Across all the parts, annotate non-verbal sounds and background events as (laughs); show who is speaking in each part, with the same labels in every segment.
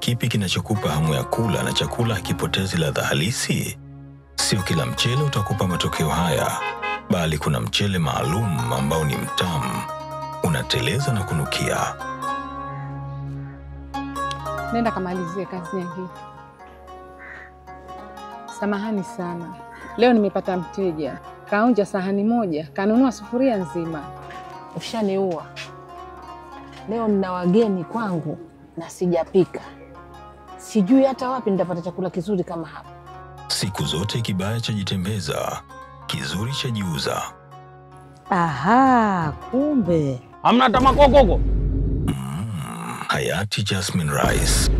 Speaker 1: kipi kinachokupa hamu ya kula na chakula hakipotezi ladha halisi? Sio kila mchele utakupa matokeo haya, bali kuna mchele maalum ambao ni mtamu, unateleza na kunukia.
Speaker 2: Nenda kamalizie kazi nyingine. Samahani sana, leo nimepata mteja kaonja sahani moja kanunua sufuria nzima.
Speaker 3: Ushaniua. Leo nina wageni kwangu na sijapika, sijui hata wapi nitapata chakula kizuri kama hapa.
Speaker 1: Siku zote kibaya chajitembeza, kizuri chajiuza.
Speaker 3: Aha, kumbe
Speaker 4: Hamna hata makokoko.
Speaker 1: Hayati Jasmine Rice.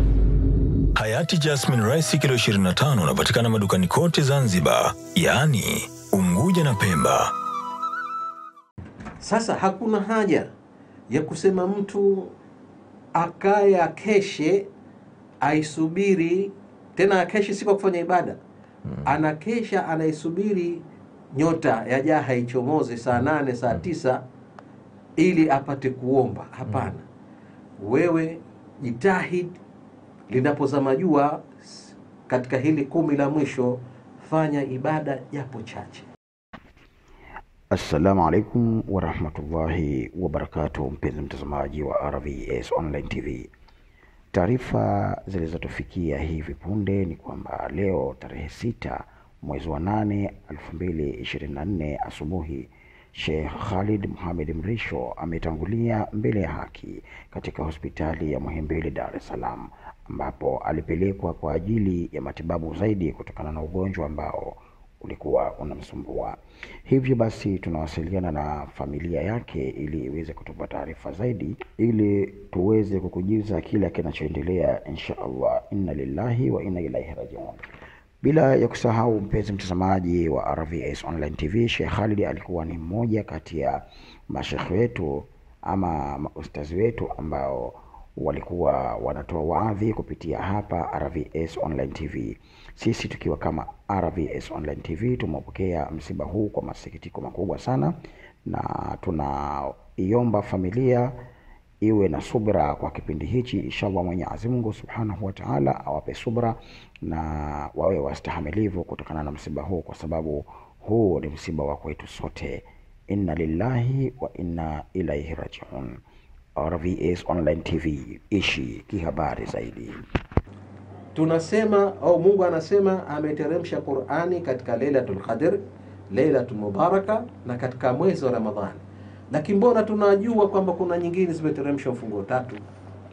Speaker 1: Hayati Jasmine Rice kilo 25 unapatikana madukani kote Zanzibar, yaani Unguja na Pemba.
Speaker 5: Sasa hakuna haja ya kusema mtu akaye akeshe aisubiri tena, akeshi si kwa kufanya ibada, anakesha anaisubiri nyota ya jaha haichomoze saa nane saa tisa ili apate kuomba. Hapana, wewe jitahid, linapozama jua katika hili kumi la mwisho, fanya ibada japo chache.
Speaker 6: Assalamu alaikum warahmatullahi wabarakatuh, mpenzi mtazamaji wa RVS Online TV. Taarifa zilizotufikia hivi punde ni kwamba leo tarehe sita mwezi wa nane elfu mbili ishirini na nne asubuhi Sheikh Khalid Mohamed Mrisho ametangulia mbele ya haki katika hospitali ya Muhimbili, Dar es Salaam, ambapo alipelekwa kwa ajili ya matibabu zaidi kutokana na ugonjwa ambao ulikuwa unamsumbua. Hivyo basi tunawasiliana na familia yake ili iweze kutupa taarifa zaidi ili tuweze kukujuza kila kinachoendelea insha Allah. Inna lillahi wa inna ilaihi rajiun. Bila ya kusahau mpenzi mtazamaji wa RVS Online TV, Sheikh Khalid alikuwa ni mmoja kati ya mashekhe wetu ama maustazi wetu ambao walikuwa wanatoa waadhi kupitia hapa RVS Online TV. Sisi tukiwa kama RVS Online TV tumepokea msiba huu kwa masikitiko makubwa sana, na tunaiomba familia iwe na subra kwa kipindi hichi. Inshallah, Mwenyezi Mungu Subhanahu wa Ta'ala awape subra na wawe wastahamilivu kutokana na msiba huu, kwa sababu huu ni msiba wa kwetu sote. Inna lillahi wa inna ilaihi rajiun. RVS Online TV, ishi kihabari zaidi.
Speaker 5: tunasema au Mungu anasema ameteremsha Qur'ani katika Lailatul Qadr, Lailatul Mubaraka na katika mwezi wa Ramadhani. Lakini mbona tunajua kwamba kuna nyingine zimeteremshwa mfungo tatu,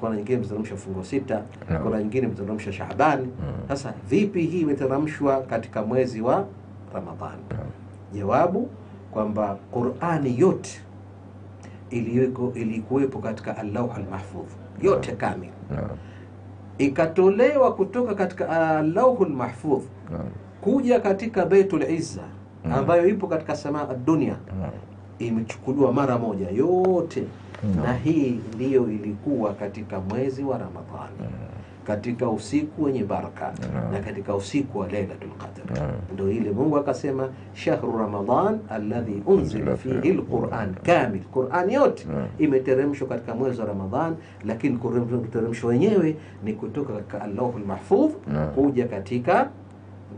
Speaker 5: kuna nyingine zimeteremsha mfungo sita,
Speaker 4: no.
Speaker 5: kuna nyingine zimeteremshwa Shaabani. Sasa vipi hii imeteremshwa katika mwezi wa Ramadhani? Jawabu kwamba Qur'ani yote iliweko ilikuwepo katika Al-Lawh Al-Mahfudh. Yote kamili.
Speaker 4: Naam,
Speaker 5: ikatolewa kutoka katika lauhul mahfudh
Speaker 4: no.
Speaker 5: kuja katika Baitul Izza ambayo ipo katika samaa dunia,
Speaker 4: no.
Speaker 5: imechukuliwa mara moja yote.
Speaker 4: No.
Speaker 5: na hii ndiyo ilikuwa katika mwezi wa Ramadhani katika usiku wenye baraka na katika usiku wa Lailatul Qadr. Ndio ile Mungu akasema shahru Ramadan alladhi unzila fihi alquran kamil. Quran yote imeteremshwa katika mwezi wa ramadan lakini kuteremshwa wenyewe ni kutoka katika Allahul Mahfudh kuja katika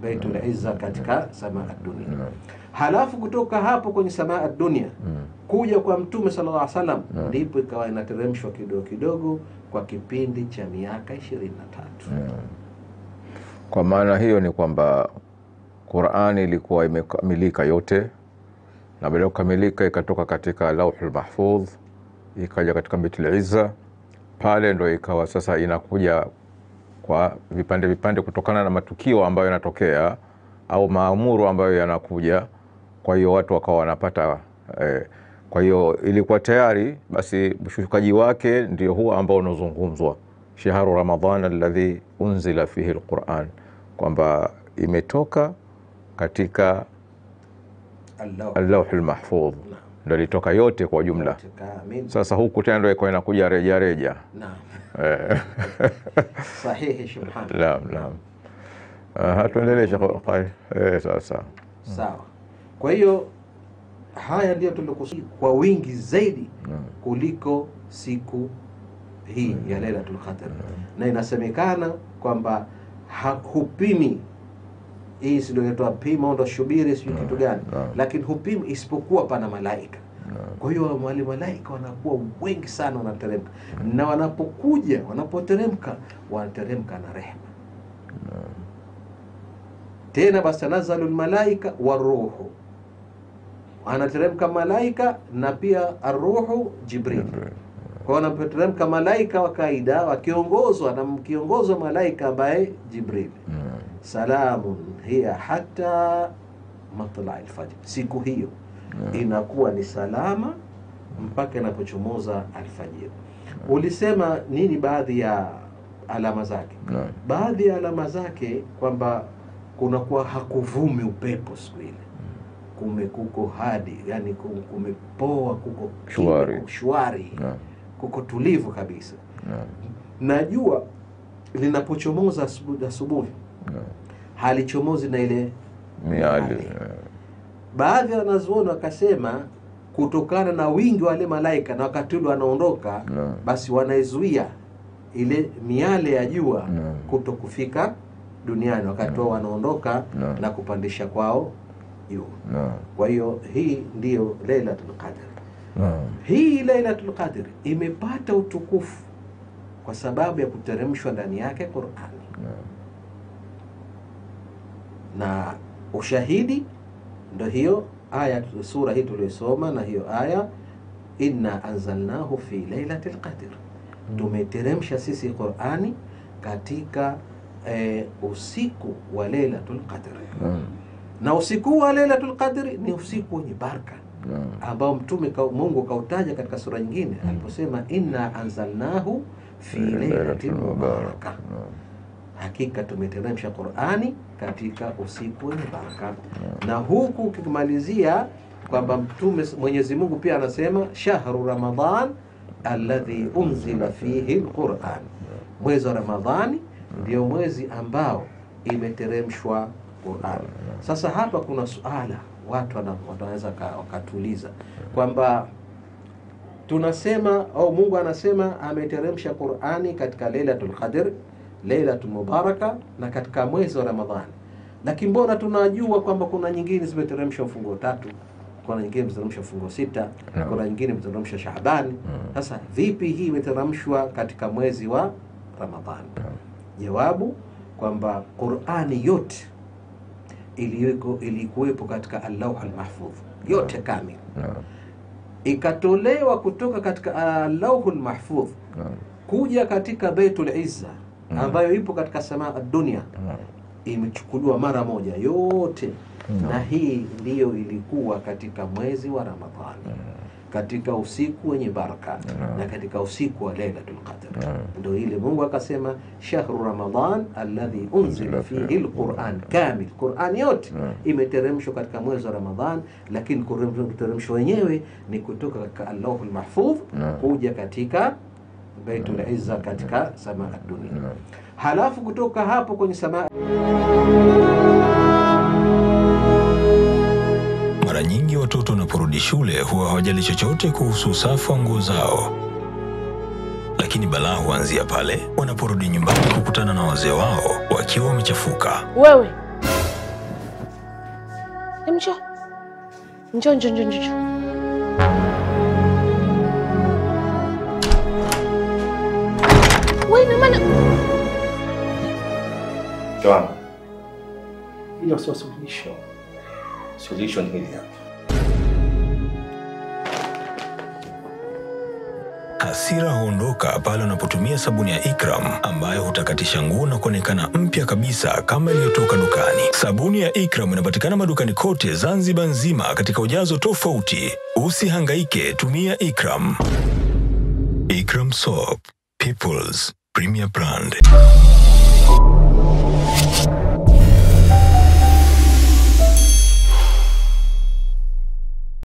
Speaker 5: Baitul Izza katika samaa dunia. Halafu kutoka hapo kwenye samaa dunia kuja kwa Mtume sallallahu alaihi wasallam ndipo ikawa inateremshwa kidogo kidogo kwa kipindi cha miaka 23.
Speaker 4: Kwa maana hiyo ni kwamba Qurani ilikuwa imekamilika yote, na baada ya kukamilika ikatoka katika Lauhul Mahfudh ikaja katika Baitul Izza, pale ndo ikawa sasa inakuja kwa vipande vipande kutokana na matukio ambayo yanatokea au maamuru ambayo yanakuja. Kwa hiyo watu wakawa wanapata eh, kwa hiyo ilikuwa tayari basi, ushukaji wake ndio huwa ambao unazungumzwa. Shaharu Ramadhan alladhi unzila fihi alquran, kwamba imetoka katika
Speaker 5: allauhi
Speaker 4: Allahul Mahfudh, ndo ilitoka yote kwa jumla. Sasa huku tena ndo iko inakuja reja reja.
Speaker 5: Naam. (laughs)
Speaker 4: Eh,
Speaker 5: Sahihi.
Speaker 4: Naam, naam. Aha, tuendelee Eh, sasa
Speaker 5: Sawa. Kwa hiyo haya ndiyo tulikusudia kwa wingi zaidi kuliko siku hii ya Lailatul Qadr, na inasemekana kwamba hupimi hii sidoletwa pima ndo shubiri sijui kitu gani, lakini hupimi isipokuwa pana malaika. Kwa hiyo wale malaika wanakuwa wengi sana wanateremka, na wanapokuja wanapoteremka wanateremka na rehema. Tena basi tanazalu lmalaika waruhu, anateremka malaika na pia aruhu Jibril. Kwa hiyo wanapoteremka malaika wa kawaida wakiongozwa na mkiongozwa malaika ambaye Jibril, salamun hiya hata matlai alfajr, siku hiyo inakuwa ni salama mpaka inapochomoza alfajiri. Ulisema nini baadhi ya alama zake?
Speaker 4: No.
Speaker 5: baadhi ya alama zake kwamba kunakuwa hakuvumi upepo siku ile, kume kuko hadi, yani kumepoa, kuko
Speaker 4: Shwari.
Speaker 5: kuko shwari,
Speaker 4: No.
Speaker 5: kuko tulivu kabisa.
Speaker 4: no.
Speaker 5: Na jua linapochomoza asubuhi asubuhi
Speaker 4: chomozi
Speaker 5: halichomozi na ile
Speaker 4: Miali.
Speaker 5: Baadhi ya wanazuoni wakasema kutokana na wingi wa wale malaika na wakati ule wanaondoka,
Speaker 4: no.
Speaker 5: basi wanaizuia ile miale ya jua
Speaker 4: no.
Speaker 5: kuto kufika duniani wakati wao wanaondoka
Speaker 4: no.
Speaker 5: na kupandisha kwao juu.
Speaker 4: no.
Speaker 5: Kwa hiyo hii ndiyo Lailatul Qadr.
Speaker 4: Naam.
Speaker 5: Hii Lailatul Qadr imepata utukufu kwa sababu ya kuteremshwa ndani yake Qur'ani
Speaker 4: Naam.
Speaker 5: Na ushahidi ndo hiyo aya sura hii tuliyosoma na hiyo aya inna anzalnahu fi lailatul qadr. Tumeteremsha sisi qurani katika e, usiku wa lailatul qadr. Na usiku wa lailatul qadr ni usiku wenye baraka ambao mtume ka, mungu kautaja katika sura nyingine aliposema inna anzalnahu fi lailatin mubaraka hakika tumeteremsha Qur'ani katika usiku wenye baraka. Na huku ukimalizia kwamba mtume Mwenyezi Mungu pia anasema shahru Ramadhan alladhi unzila fihi alquran, mwezi wa Ramadhani ndio mwezi ambao imeteremshwa Qur'an. Sasa hapa kuna suala watu wanaweza wakatuliza kwamba tunasema au Mungu anasema ameteremsha Qur'ani katika Lailatul Qadr, Lailatul Mubaraka na katika mwezi wa Ramadhani. Lakini mbona tunajua kwamba kuna nyingine zimeteremsha mfungo tatu, kuna nyingine zimeteremsha mfungo sita,
Speaker 4: no.
Speaker 5: kuna nyingine zimeteremsha Shaabani. Sasa vipi hii imeteremshwa katika mwezi wa Ramadhani? Jawabu kwamba Qur'ani yote iliyoko ilikuwepo katika Al-Lawh Al-Mahfudh yote kamili
Speaker 4: no.
Speaker 5: ikatolewa kutoka katika Al-Lawhul Mahfudh
Speaker 4: no.
Speaker 5: kuja katika Baitul Izza ambayo ipo katika samaa dunia,
Speaker 4: Naam.
Speaker 5: imechukuliwa mara moja yote
Speaker 4: Naam.
Speaker 5: na hii ndiyo ilikuwa katika mwezi wa Ramadhani katika usiku wenye baraka na katika usiku wa Lailatul Qadr
Speaker 4: Naam.
Speaker 5: ndio ile Mungu akasema shahru Ramadan alladhi unzila fihi alquran kamil, Quran yote imeteremshwa katika mwezi wa Ramadhan, lakini kuteremshwa wenyewe ni kutoka katika Allahul Mahfudh
Speaker 4: Naam.
Speaker 5: kuja katika Baitul Izza katika samaa dunia. Halafu kutoka hapo kwenye samaa
Speaker 1: Mara nyingi watoto wanaporudi shule huwa hawajali chochote kuhusu usafi wa nguo zao, lakini balaa huanzia pale wanaporudi nyumbani kukutana na wazee wao wakiwa wamechafuka.
Speaker 3: Wewe njoo njoo njoo njoo. Wewe ina maana
Speaker 7: Mke hilo sio suluhisho. Suluhisho ni hili hapa.
Speaker 1: Hasira huondoka pale unapotumia sabuni ya Ikram ambayo hutakatisha nguo na kuonekana mpya kabisa kama iliyotoka dukani. Sabuni ya Ikram inapatikana madukani kote Zanzibar nzima katika ujazo tofauti. Usihangaike, tumia Ikram. Ikram Soap, People's Premier Brand.